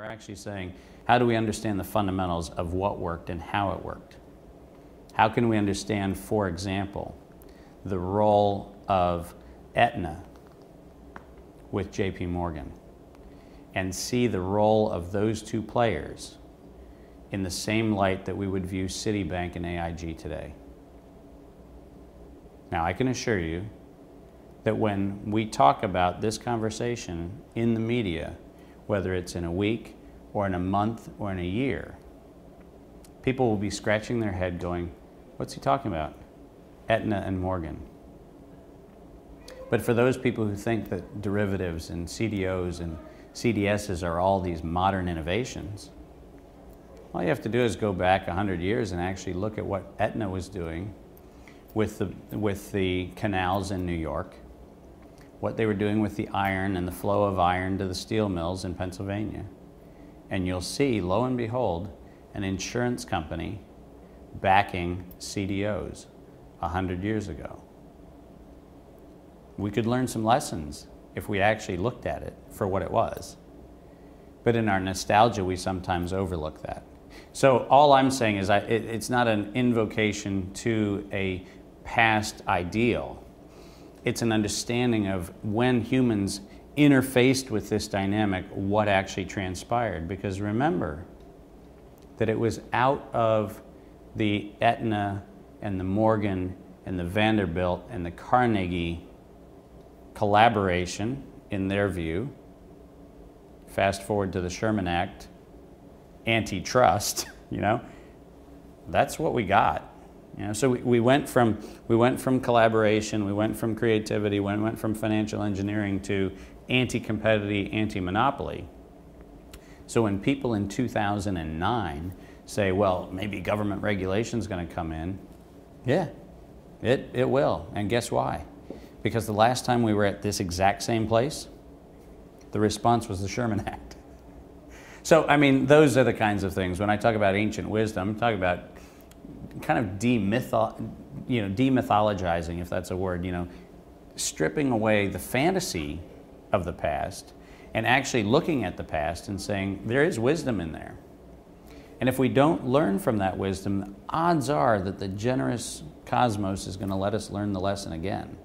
We're actually saying, how do we understand the fundamentals of what worked and how it worked? How can we understand, for example, the role of Aetna with JP Morgan and see the role of those two players in the same light that we would view Citibank and AIG today? Now, I can assure you that when we talk about this conversation in the media, whether it's in a week or in a month or in a year, people will be scratching their head going, What's he talking about? Aetna and Morgan. But for those people who think that derivatives and CDOs and CDSs are all these modern innovations, all you have to do is go back 100 years and actually look at what Aetna was doing with the, with the canals in New York, what they were doing with the iron and the flow of iron to the steel mills in Pennsylvania. And you'll see, lo and behold, an insurance company backing CDOs 100 years ago. We could learn some lessons if we actually looked at it for what it was. But in our nostalgia, we sometimes overlook that. So all I'm saying is I, it, it's not an invocation to a past ideal. It's an understanding of when humans interfaced with this dynamic, what actually transpired. Because remember that it was out of the Aetna and the Morgan and the Vanderbilt and the Carnegie collaboration, in their view. Fast forward to the Sherman Act, antitrust, you know, that's what we got. You know, so we, we, went from, we went from collaboration, we went from creativity, we went from financial engineering to anti-competitive, anti-monopoly. So when people in 2009 say, well, maybe government regulation is going to come in, yeah, it, it will. And guess why? Because the last time we were at this exact same place, the response was the Sherman Act. So, I mean, those are the kinds of things. When I talk about ancient wisdom, I'm talking about kind of demytho- you know, demythologizing, if that's a word, you know, stripping away the fantasy of the past and actually looking at the past and saying, there is wisdom in there. And if we don't learn from that wisdom, odds are that the generous cosmos is going to let us learn the lesson again.